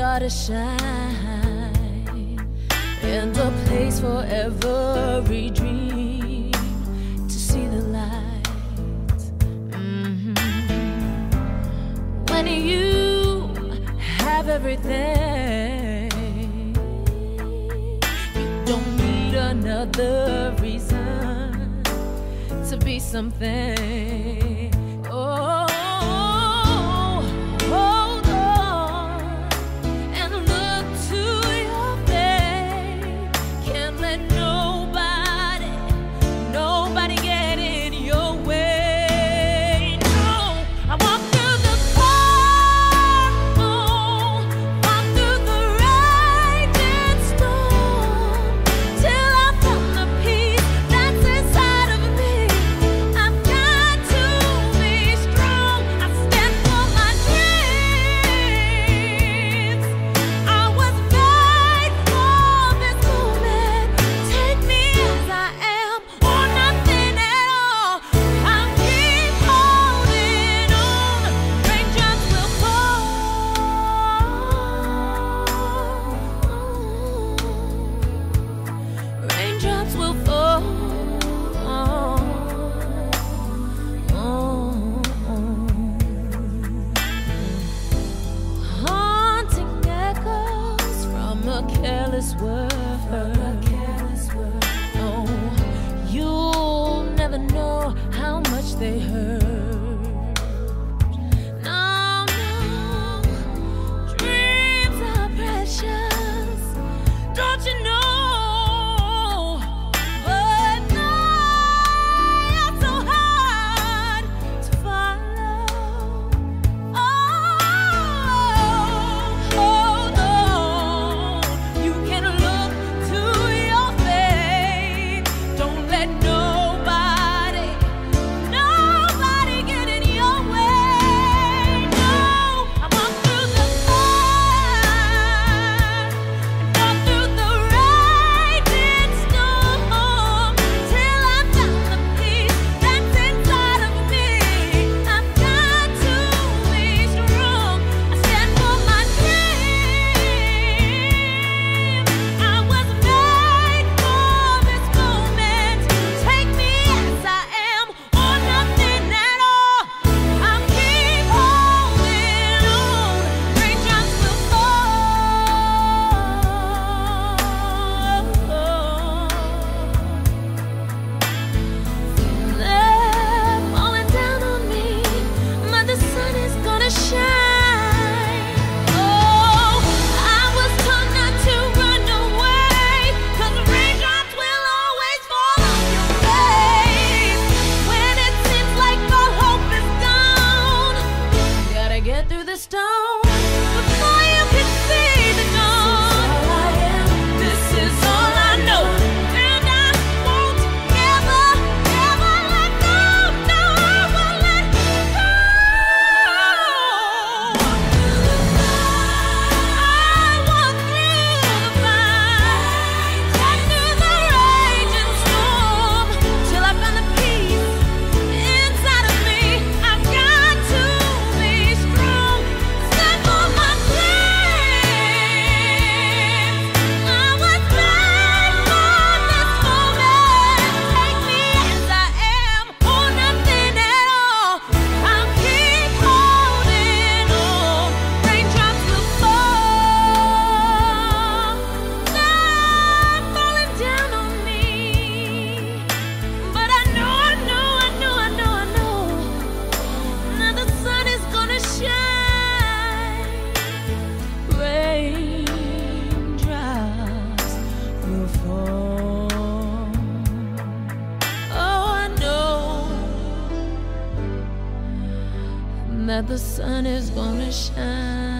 star to shine and a place for every dream to see the light. Mm -hmm. When you have everything, you don't need another reason to be something. Oh. careless word. Oh, you'll never know how much they hurt. the stone. the sun is gonna shine.